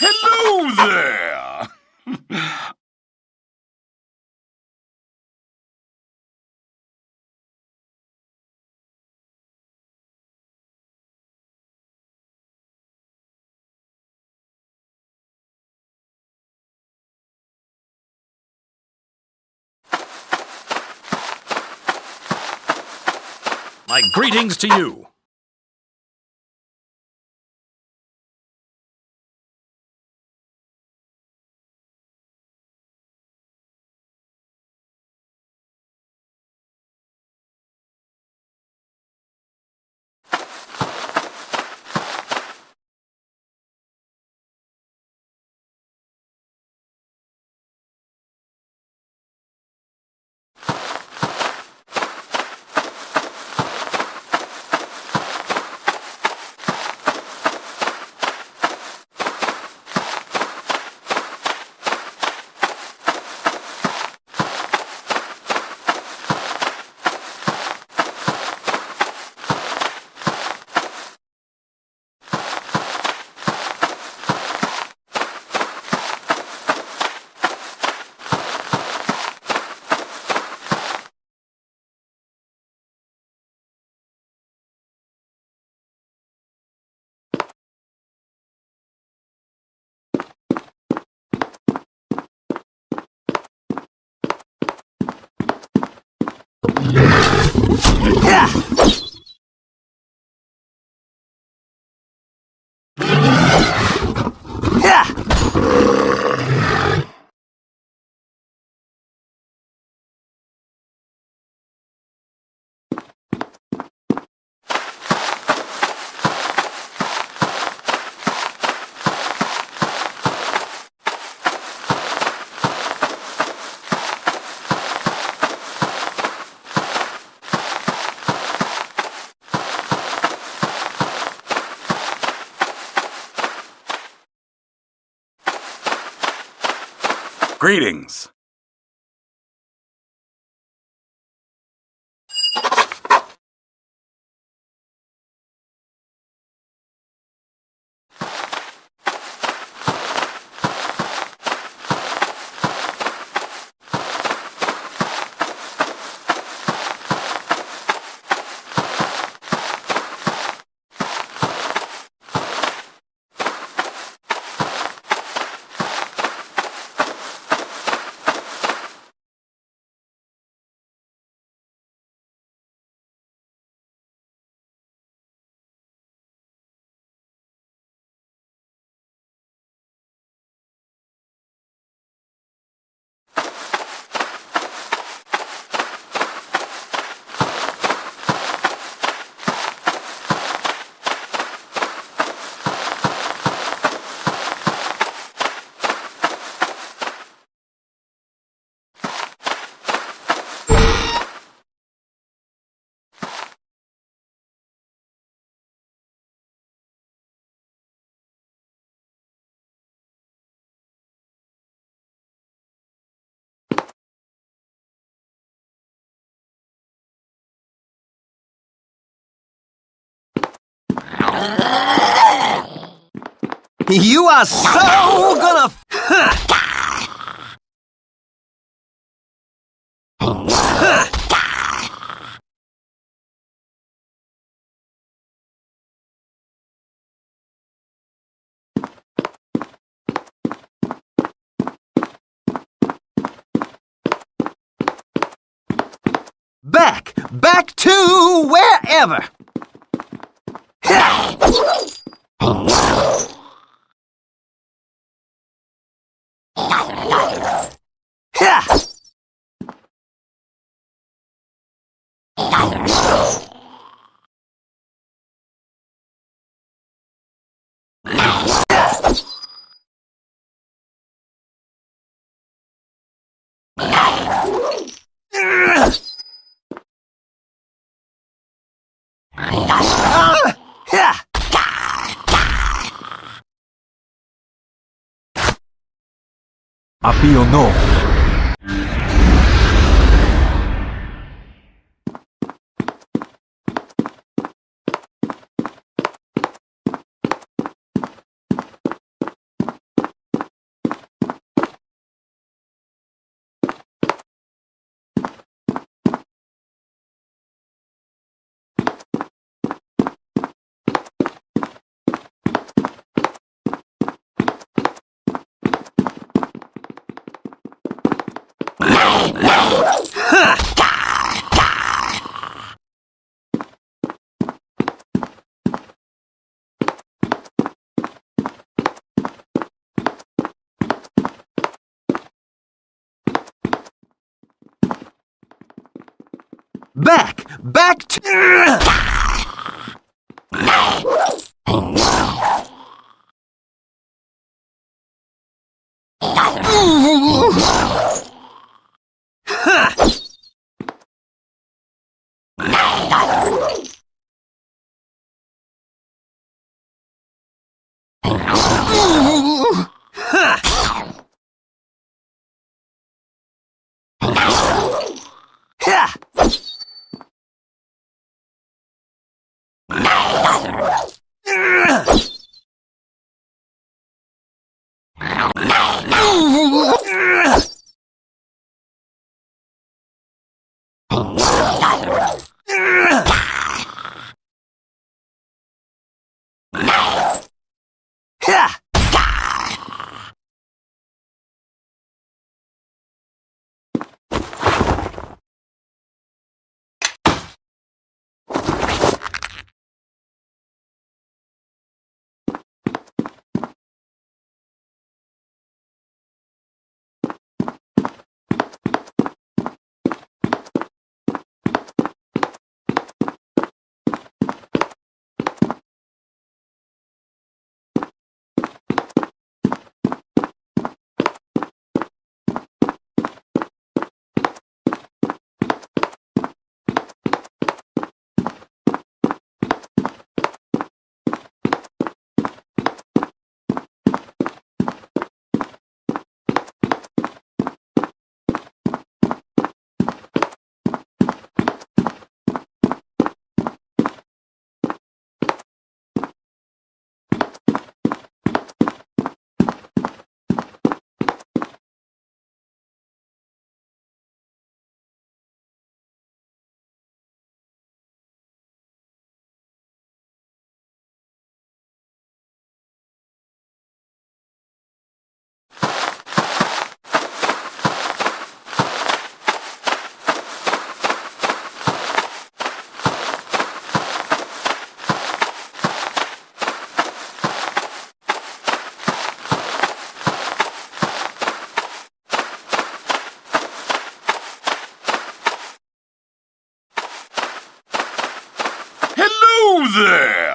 Hello there! My greetings to you. Yeah. Greetings. You are so gonna. Back, back to wherever. Apio no. Back! Back to. Hello there!